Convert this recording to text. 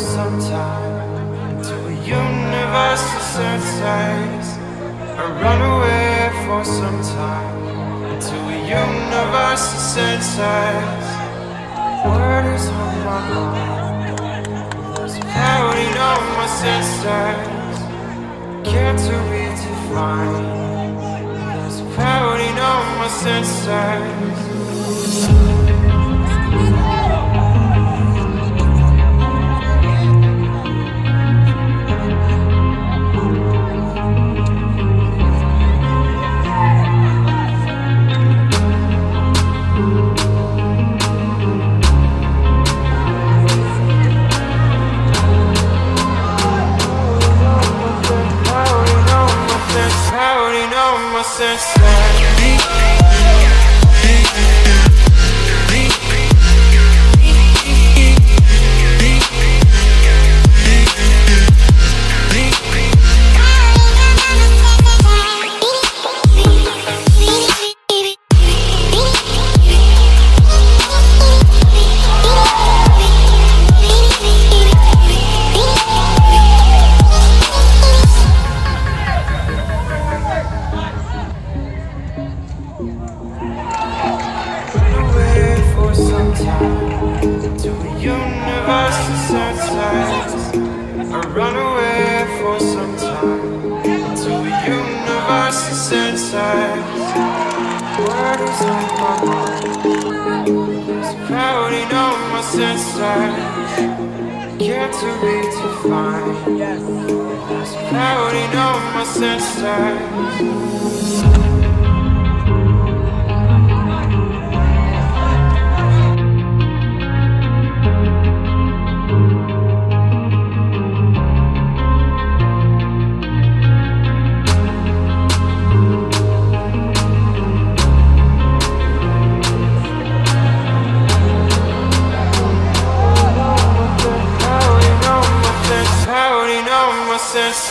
some time to a universe of senses. I run away for some time to a universe senses. Word is on my mind. There's a clouding on my senses. Can't to be defined. There's a clouding on my senses. Clouding on universe of senses. I run away for some time to a universe of senses. Word is on my mind. A clouding on my senses. Can't to be defined. A clouding on my senses. process